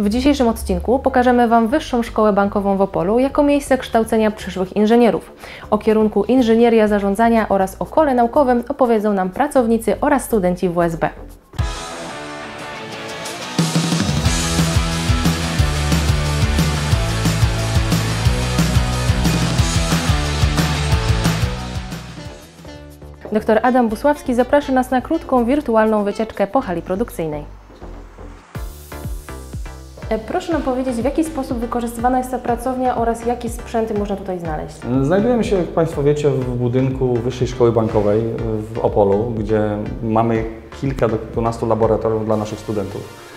W dzisiejszym odcinku pokażemy Wam Wyższą Szkołę Bankową w Opolu jako miejsce kształcenia przyszłych inżynierów. O kierunku inżynieria zarządzania oraz o kole naukowym opowiedzą nam pracownicy oraz studenci WSB. Dr Adam Busławski zaprasza nas na krótką wirtualną wycieczkę po hali produkcyjnej. E, Proszę nam powiedzieć, w jaki sposób wykorzystywana jest ta pracownia oraz jakie sprzęty można tutaj znaleźć? Znajdujemy się, jak Państwo wiecie, w budynku Wyższej Szkoły Bankowej w Opolu, gdzie mamy kilka do kilkunastu laboratoriów dla naszych studentów.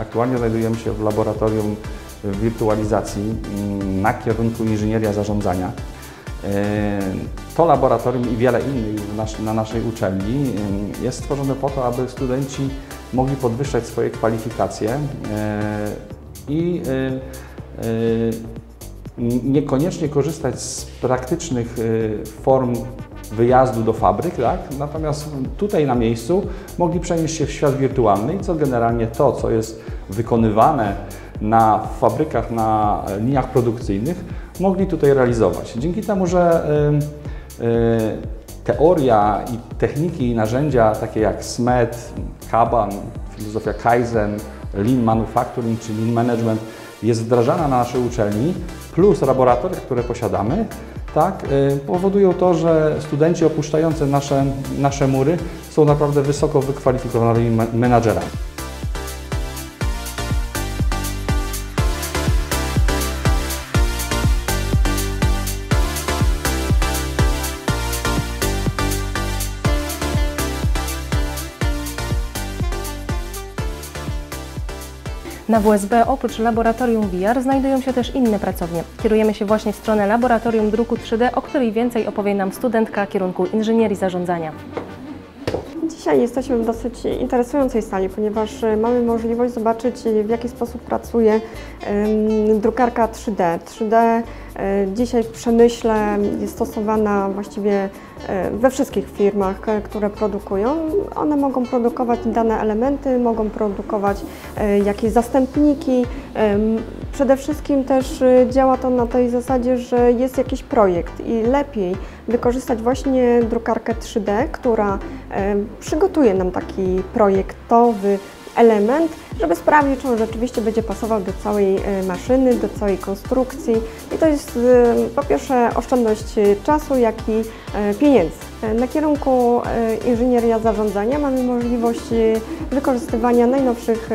Aktualnie znajdujemy się w laboratorium wirtualizacji mm, na kierunku inżynieria zarządzania. E, To laboratorium i wiele innych na naszej uczelni jest stworzone po to, aby studenci mogli podwyższać swoje kwalifikacje e, i e, e, niekoniecznie korzystać z praktycznych form wyjazdu do fabryk, tak? natomiast tutaj na miejscu mogli przenieść się w świat wirtualny i co generalnie to, co jest wykonywane na fabrykach, na liniach produkcyjnych, mogli tutaj realizować. Dzięki temu, że teoria i techniki i narzędzia takie jak SMED, Kanban, filozofia Kaizen, Lean Manufacturing czy Lean Management jest wdrażana na naszej uczelni, plus laboratoria, które posiadamy, tak, y, powodują to, że studenci opuszczający nasze, nasze mury są naprawdę wysoko wykwalifikowanymi me- menadżerami. Na WSB oprócz laboratorium VR znajdują się też inne pracownie. Kierujemy się właśnie w stronę laboratorium druku 3D, o której więcej opowie nam studentka kierunku inżynierii zarządzania. Dzisiaj jesteśmy w dosyć interesującej sali, ponieważ e, mamy możliwość zobaczyć, e, w jaki sposób pracuje drukarka 3D. 3D e, dzisiaj w przemyśle jest stosowana właściwie e, we wszystkich firmach, e, które produkują. One mogą produkować dane elementy, mogą produkować e, jakieś zastępniki. Przede wszystkim też e, działa to na tej zasadzie, że jest jakiś projekt i lepiej wykorzystać właśnie drukarkę 3D, która e, przygotuje nam taki projektowy element, żeby sprawdzić, czy on rzeczywiście będzie pasował do całej e, maszyny, do całej konstrukcji. I to jest e, po pierwsze oszczędność e, czasu, jak i pieniędzy. Na kierunku inżynieria zarządzania mamy możliwość wykorzystywania najnowszych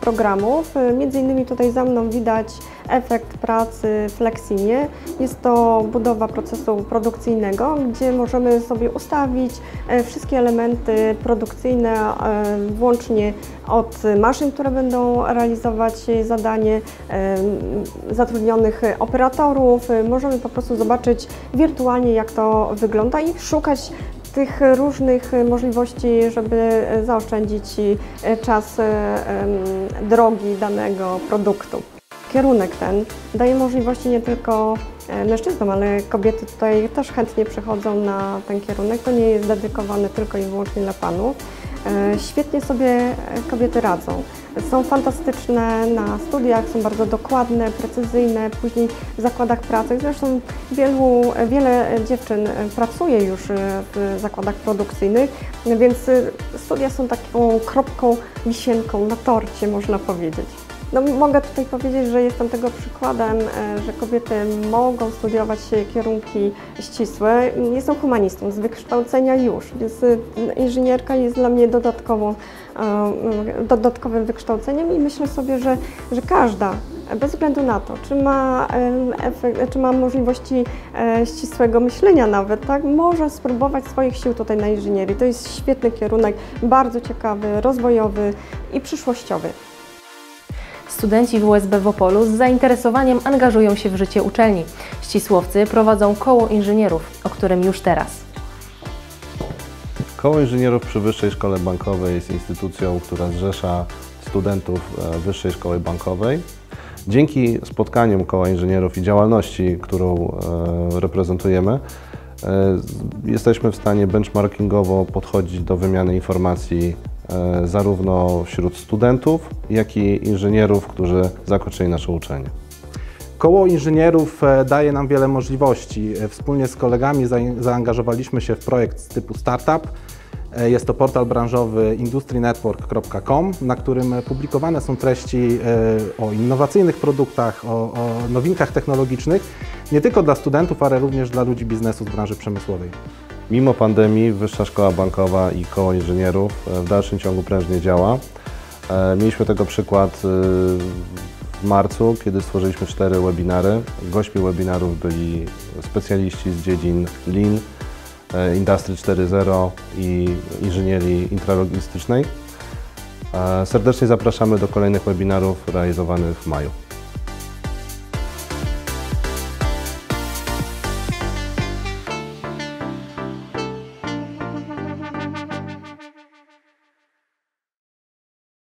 programów. Między innymi tutaj za mną widać efekt pracy Flexinie. Jest to budowa procesu produkcyjnego, gdzie możemy sobie ustawić e, wszystkie elementy produkcyjne, e, włącznie od maszyn, które będą realizować zadanie, e, zatrudnionych operatorów. Możemy po prostu zobaczyć wirtualnie, jak to wygląda i szukać tych różnych możliwości, żeby zaoszczędzić czas drogi danego produktu. Kierunek ten daje możliwości nie tylko e, mężczyznom, ale kobiety tutaj też chętnie przychodzą na ten kierunek. To nie jest dedykowane tylko i wyłącznie dla panów. E, Świetnie sobie e, kobiety radzą. Są fantastyczne na studiach, są bardzo dokładne, precyzyjne, później w zakładach pracy. Zresztą wielu, wiele dziewczyn pracuje już w zakładach produkcyjnych, więc studia są taką kropką, wisienką na torcie, można powiedzieć. No, mogę tutaj powiedzieć, że jestem tego przykładem, e, że kobiety mogą studiować kierunki ścisłe. Jestem humanistą z wykształcenia już, więc e, inżynierka jest dla mnie dodatkową, e, dodatkowym wykształceniem i myślę sobie, że, że każda, bez względu na to, czy ma, efekt, czy ma możliwości ścisłego myślenia nawet, tak, może spróbować swoich sił tutaj na inżynierii. To jest świetny kierunek, bardzo ciekawy, rozwojowy i przyszłościowy. Studenci WSB w Opolu z zainteresowaniem angażują się w życie uczelni. Ścisłowcy prowadzą koło inżynierów, o którym już teraz. Koło Inżynierów przy Wyższej Szkole Bankowej jest instytucją, która zrzesza studentów e, Wyższej Szkoły Bankowej. Dzięki spotkaniom Koła Inżynierów i działalności, którą e, reprezentujemy, e, jesteśmy w stanie benchmarkingowo podchodzić do wymiany informacji zarówno wśród studentów, jak i inżynierów, którzy zakończyli nasze uczelnie. Koło inżynierów e, daje nam wiele możliwości. E, Wspólnie z kolegami zaangażowaliśmy się w projekt z typu startup. E, Jest to portal branżowy industrynetwork.com, na którym publikowane są treści o innowacyjnych produktach, o, o nowinkach technologicznych, nie tylko dla studentów, ale również dla ludzi biznesu z branży przemysłowej. Mimo pandemii Wyższa Szkoła Bankowa i Koło Inżynierów w dalszym ciągu prężnie działa. E, Mieliśmy tego przykład e, w marcu, kiedy stworzyliśmy cztery webinary. Gośćmi webinarów byli specjaliści z dziedzin Lean, e, Industry 4.0 i inżynierii intralogistycznej. E, Serdecznie zapraszamy do kolejnych webinarów realizowanych w maju.